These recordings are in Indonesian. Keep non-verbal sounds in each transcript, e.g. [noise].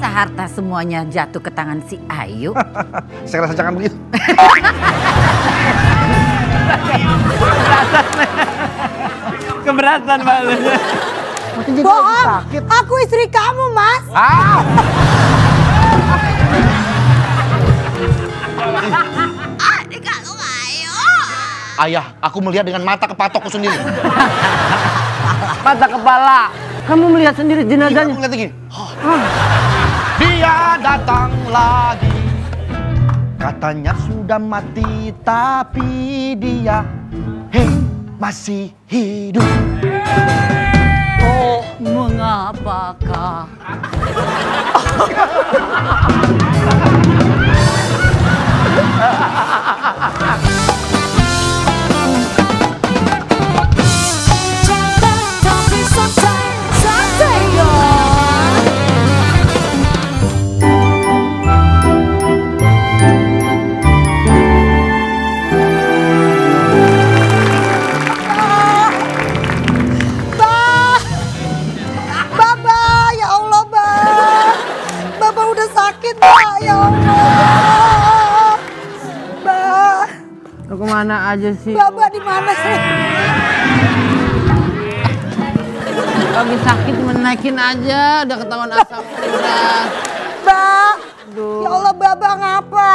Masa harta semuanya jatuh ke tangan si Ayu? [laughs] Saya rasa jangan begitu. [laughs] Keberatan Pak. Bohong, aku istri kamu mas. Ah! [laughs] Ayah, aku melihat dengan mata kepatokku sendiri. Mata kepala. Kamu melihat sendiri Iya, jenazahnya. aku lihat gini. Oh. Dia datang lagi. Katanya sudah mati, tapi dia hey masih hidup. Oh, mengapakah? [laughs] aja sih? Baba di mana sih? Lagi sakit menaikin aja, udah ketahuan asam urat. Mbak, ya Allah Baba ngapa?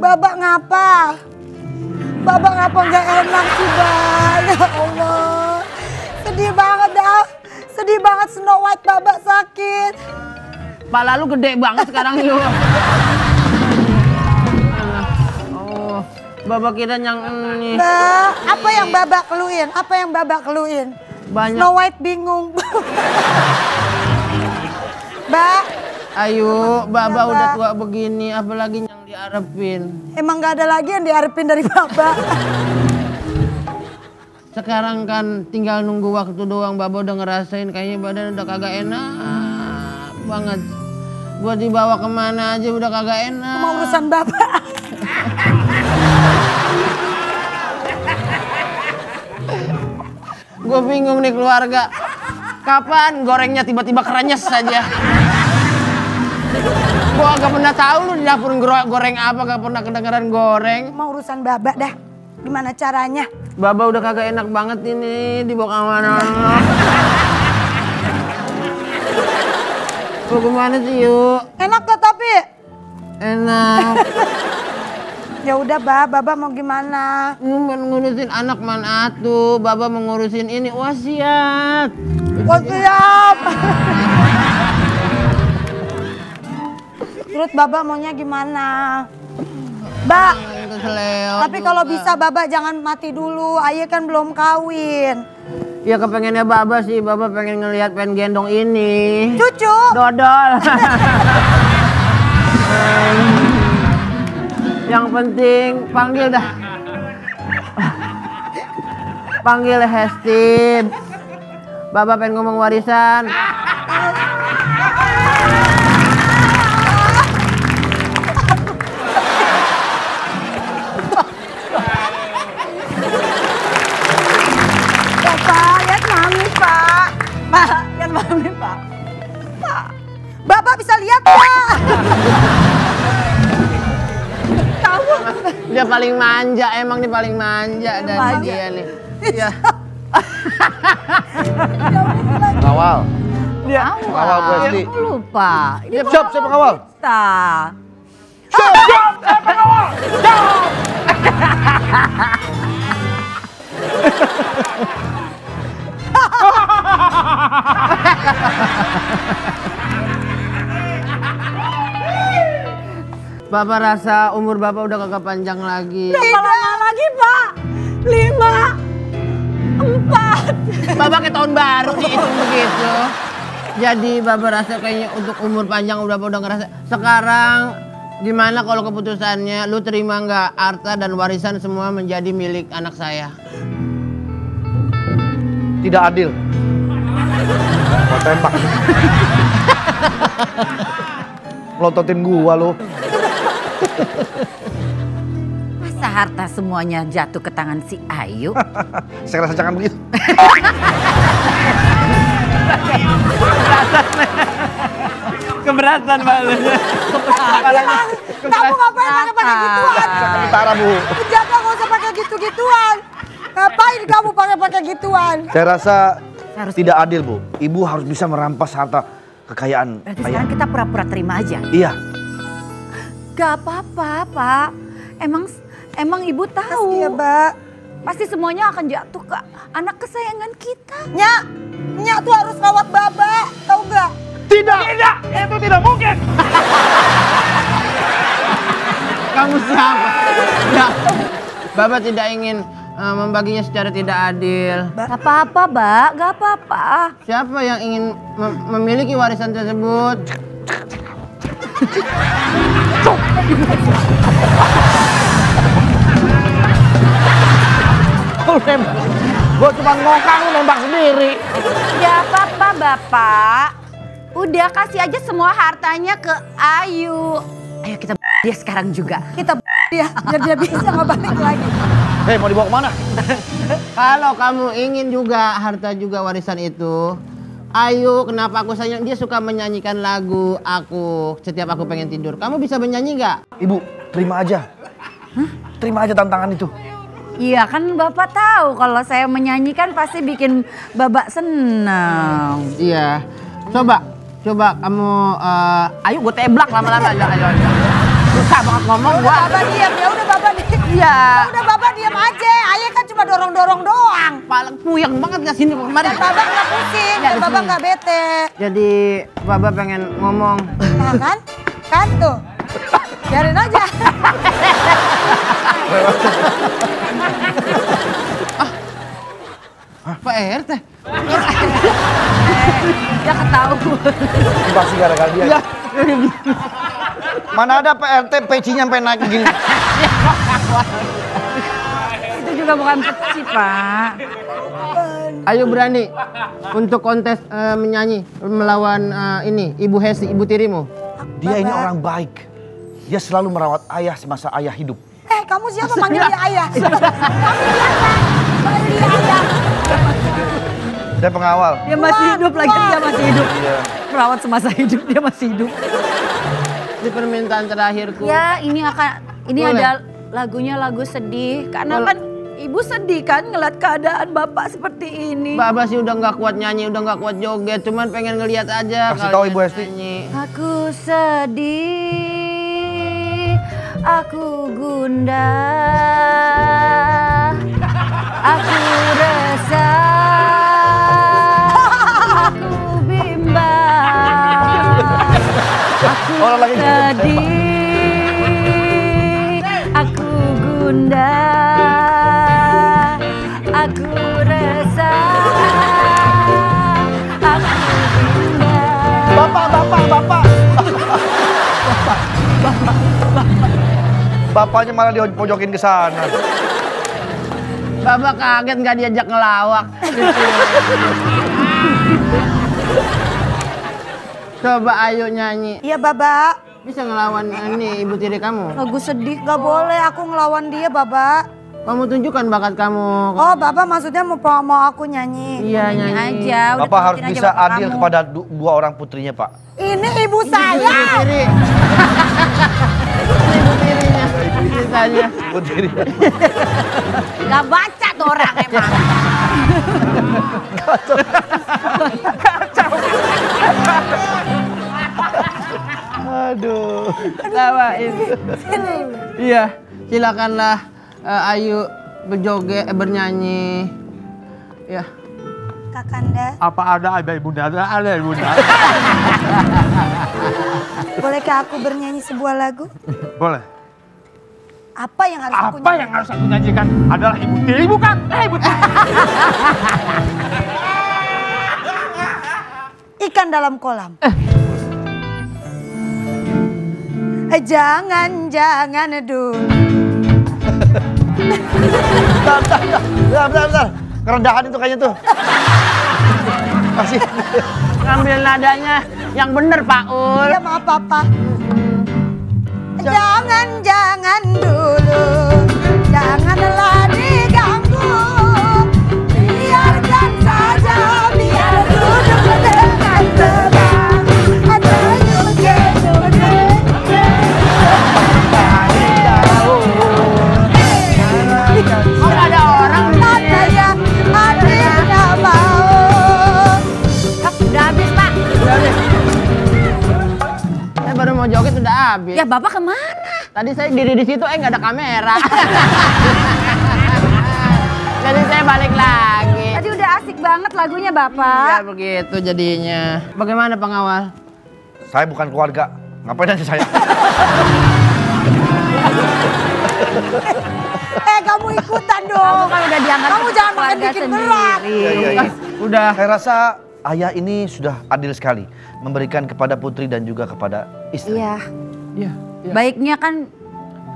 Baba ngapa? Baba ngapa nggak enak sih, Mbak? Ya Allah, sedih banget dah. Sedih banget Snow White Baba sakit. Pala lu gede banget sekarang yuk. Bapak kita yang ini Mbak, apa yang Baba keluhin? Apa yang Baba keluhin? banyak. Snow White bingung. [laughs] Mbak, Ayo, Baba Baba. udah tua begini, apalagi yang diarepin. emang gak ada lagi yang diharapin dari Baba. Sekarang kan tinggal nunggu waktu doang, Baba udah ngerasain kayaknya badan udah kagak enak banget. Buat dibawa ke mana aja udah kagak enak. Mau urusan Baba. Gue bingung nih keluarga. Kapan gorengnya tiba-tiba kerenyes saja? Gue agak pernah tahu lu di dapur goreng apa, gak pernah kedengeran goreng. Mau urusan Baba dah. Gimana caranya? Baba udah kagak enak banget ini dibawa ke mana Lu ke mana sih yuk? Enak gak tapi? Enak. Ya udah, Ba, Baba mau gimana? Mau ngurusin anak mana atuh? Baba mengurusin ini wasiat. Siap. Terus Baba maunya gimana? Ba, tapi kalau bisa Baba jangan mati dulu. Ayah kan belum kawin. Ya kepengennya Baba sih, Baba pengen ngelihat pengen gendong ini. Cucu, Dodol. [laughs] Yang penting panggil dah. Panggil Hesti. Baba pengen ngomong warisan. Pak. Pak, Bapak bisa lihat, Pak. Dia paling manja, emang dia paling manja dari Manja. dia nih. [laughs] Iya. Kawal. Dia Kawal gue sih. Aku lupa. Ini Siap, siapa kawal? kita. [laughs] Bapak rasa umur Bapak udah kagak panjang lagi. Berapa lama lagi, Pak? Lima, empat. Bapak ke tahun baru dihitung begitu. Jadi Bapak rasa kayaknya untuk umur panjang udah udah ngerasa. Sekarang gimana kalau keputusannya lu terima nggak harta dan warisan semua menjadi milik anak saya? Tidak adil. Gua tembak. Melontotin gua lu. [laughs] Masa harta semuanya jatuh ke tangan si Ayu? [laughs] Saya rasa jangan begitu. [laughs] Keberatan Pak. Kamu ngapain pakai pakai gituan? Sementara bu. Penjaga nggak usah pakai gitu-gituan. Ngapain kamu pakai pakai gituan? Saya rasa Harus- tidak adil bu. Ibu harus bisa merampas harta kekayaan Berarti ayah. sekarang kita pura-pura terima aja. Iya. Gak apa-apa, Pak. Emang emang Ibu tahu. Iya, Mbak. Pasti semuanya akan jatuh ke anak kesayangan kita. Nyak, Nyak tuh harus rawat Baba, tahu nggak? Tidak. Tidak. Itu tidak mungkin. [laughs] Kamu siapa? Ya. Bapak tidak ingin eh, membaginya secara tidak adil. Gak apa-apa, Mbak. Gak apa-apa. Siapa yang ingin mem- memiliki warisan tersebut? Lu nembak. Gue cuma ngokang lu nembak sendiri. Gak apa-apa, Bapak. Udah kasih aja semua hartanya ke Ayu. Ayo kita dia sekarang juga. Kita dia, biar dia bisa nggak balik lagi. Hei mau dibawa ke mana? [laughs] Kalau kamu ingin juga harta juga warisan itu, ayo kenapa aku sayang dia suka menyanyikan lagu aku setiap aku pengen tidur. Kamu bisa menyanyi nggak? Ibu terima aja. Terima aja tantangan itu. Iya kan Bapak tahu kalau saya menyanyikan pasti bikin Babak senang. Iya. Coba, coba kamu, eh, ayo gue teblak lama-lama. Ayo, ayo, ayo. Susah banget ngomong Udah gua. Baba diam ya, udah Baba diam. Iya. Udah Baba diam aja. Ayah kan cuma dorong-dorong doang. Kepala puyeng banget gak sini kemarin. Dan Baba nggak pusing, dan di Baba sini. nggak bete. Jadi Baba pengen ngomong. Nah kan? Kan tuh. Biarin aja. Pak RT. Dia ketahuan. Pasti gara-gara dia. Ya. Mana ada PRT pecinya sampai naik gini. [laughs] Itu juga bukan peci, Pak. Ayo berani untuk kontes eh, menyanyi melawan eh, ini Ibu Hesi, Ibu tirimu. Dia ini orang baik. Dia selalu merawat ayah semasa ayah hidup. Eh, kamu siapa manggil dia ayah? kamu siapa? Manggil dia ayah. Saya pengawal. Dia masih hidup lagi, dia masih hidup. Iya. Perawat semasa hidup, dia masih hidup. Di permintaan terakhirku. Ya, ini akan ini Boleh. ada lagunya lagu sedih karena Boleh. kan Ibu sedih kan ngeliat keadaan Bapak seperti ini. Baba sih udah nggak kuat nyanyi, udah nggak kuat joget, cuman pengen ngeliat aja. Kasih tahu Ibu Hesti. nyanyi. Aku sedih, aku gundah, aku sedih, aku gundah, aku resah, aku bimbang. Bapak, bapak, bapak. Bapaknya malah dipojokin ke sana. Baba kaget nggak diajak ngelawak. [laughs] Coba ayo nyanyi. Iya, Baba. Bisa ngelawan ini ibu tiri kamu. Lagu sedih Gak boleh aku ngelawan dia, Baba. Kamu tunjukkan bakat kamu. Oh, Baba maksudnya mau, mau aku nyanyi. Iya Ini nyanyi. aja. udah Bapak harus bisa bapak adil kamu. kepada du- dua orang putrinya, Pak. Ini ibu Ibu saya. tiri. Ini ibu tirinya. Ceritanya. Putri. Gak baca tuh orang emang. [laughs] Aduh. Tawain. Iya, silakanlah eh, Ayu berjoget, eh, bernyanyi. Ya. Kakanda, Apa ada ada ibunda? Ada [laughs] ada ibunda. bolehkah aku bernyanyi sebuah lagu? Boleh. Apa yang harus aku Apa nyanyi? yang harus aku nyanyikan adalah ibu tiri bukan? Eh ibu tiri. [laughs] Ikan dalam kolam. Eh, jangan, jangan dulu. Bentar, bentar, bentar. Bentar, bentar, bentar. Kerendahan itu kayaknya tuh. Masih. Ngambil nadanya yang bener Pak Ul. Ya maaf papa. Jangan, jangan dulu. Janganlah Tadi saya diri di situ, eh nggak ada kamera. [laughs] Jadi saya balik lagi. Tadi udah asik banget lagunya Ya Bapak. begitu jadinya. Bagaimana pengawal? Saya bukan keluarga. Ngapain nanya saya? [laughs] Eh kamu ikutan dong. Kamu kan udah dianggap Kamu jangan keluarga bikin sendiri. berat. Iya, iya, iya. Udah. Saya rasa ayah ini sudah adil sekali memberikan kepada putri dan juga kepada istri. Iya. Iya. Baiknya kan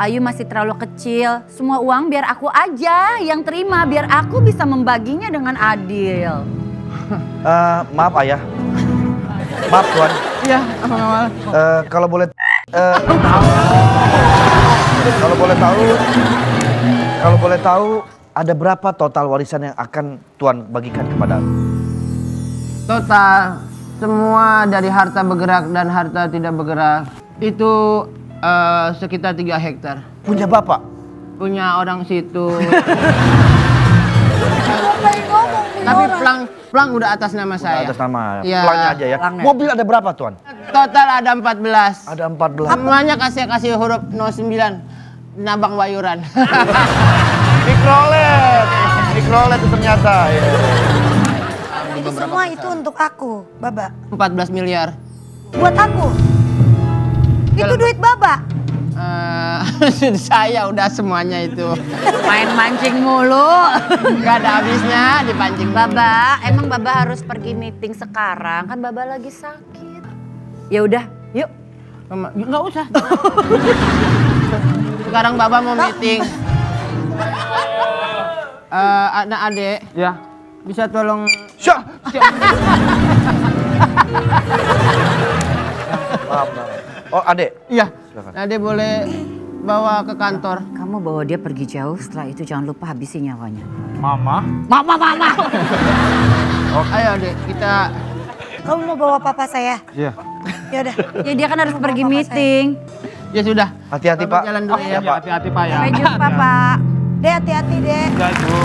Ayu masih terlalu kecil. Semua uang biar aku aja yang terima. Biar aku bisa membaginya dengan adil. [laughs] Eh, maaf ayah. Maaf tuan. Iya, pengawal. Eh, kalau boleh eh, kalau boleh tahu kalau boleh tahu ada berapa total warisan yang akan tuan bagikan kepada Total semua dari harta bergerak dan harta tidak bergerak itu eh, sekitar 3 hektar. punya bapak? Punya orang situ. [laughs] Tapi orang? plang plang udah atas nama saya. Atas nama Iya. pelangnya aja ya. Pelangnya. Mobil ada berapa tuan? Total ada 14. Ada 14. Semuanya kasih kasih huruf 09. Nabang Wayuran. [laughs] Mikrolet. Mikrolet itu ternyata ya. Ini semua itu untuk aku, Baba. 14 miliar. Buat aku. Itu duit Baba. Eh, [laughs] saya udah semuanya itu. Main mancing mulu. Gak ada habisnya dipancing. Baba, emang Baba harus pergi meeting sekarang? Kan Baba lagi sakit. Ya udah, yuk. Mama, nggak usah. Sekarang Baba mau meeting. Eh, anak adek, Ya. bisa tolong Syah. Maaf, maaf. Oh, Adek. Iya. Silakan. Adek boleh bawa ke kantor. Kamu bawa dia pergi jauh, setelah itu jangan lupa habisi nyawanya. Mama. Mama, mama. [laughs] Ayo adek, kita Kamu mau bawa papa saya? Iya. Ya udah. Ya dia kan harus pergi Papa meeting. ya sudah. Hati-hati, Pak. Jalan dulu ya. Iya, Pak. Hati-hati, Pak ya. Sampai jumpa, Pak. Dek hati-hati, Dek. Ya, Ibu.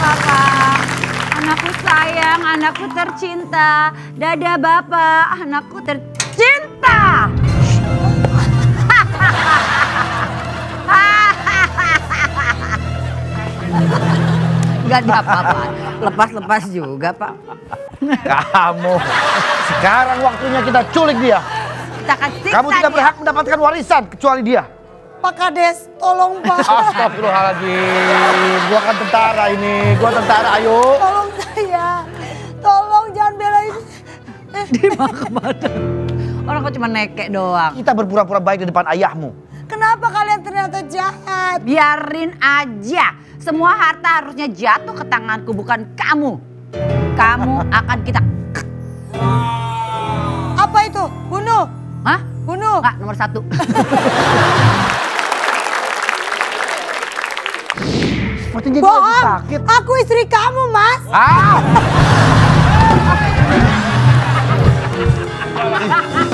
Papa. Anakku sayang, anakku tercinta. Dadah Bapak, anakku tercinta. Gak ada apa-apa. Lepas-lepas juga, Pak. Kamu. Sekarang waktunya kita culik dia. Kita kasih Kamu tidak berhak mendapatkan warisan kecuali dia. Pak Kades, tolong Pak. Astagfirullahaladzim. Gua kan tentara ini. Gua tentara, ayo. Tolong saya. Tolong jangan belain. Orang kok cuma nekek doang. Kita berpura-pura baik di depan ayahmu. Kenapa kalian ternyata jahat? Biarin aja. Semua harta harusnya jatuh ke tanganku bukan kamu. Kamu akan kita Apa itu? Bunuh. Hah? Bunuh. Enggak, nomor satu. Sepertinya Bohong. sakit. Aku istri kamu, Mas. Ah. [laughs]